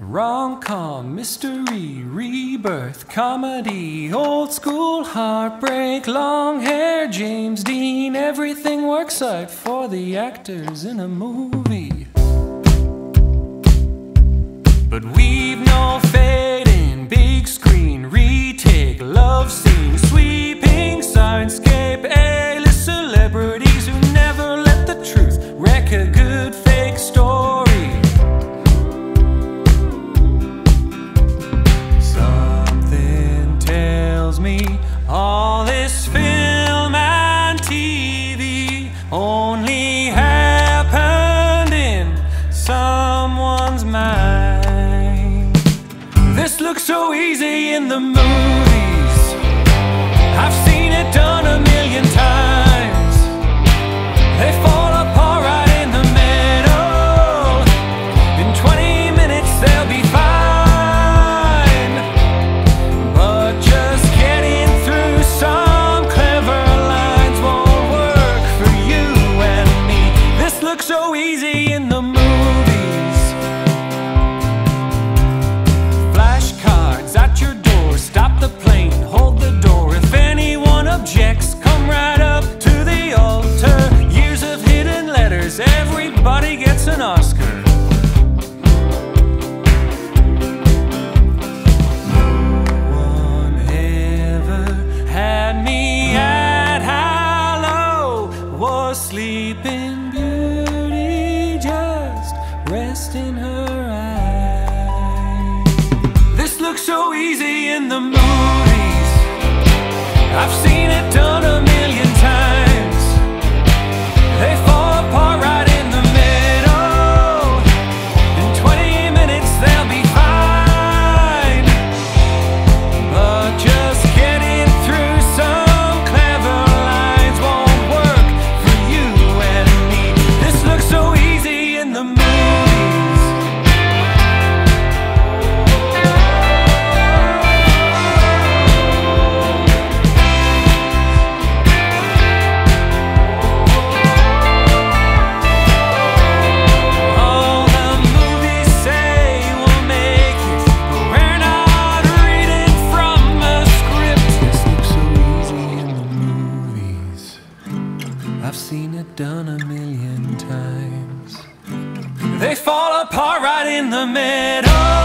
Rom com, mystery, rebirth, comedy, old school heartbreak, long hair, James Dean, everything works out for the actors in a movie. But we've no faith. look so easy in the moon easy in the movies I've seen it done. of it done a million times. They fall apart right in the middle.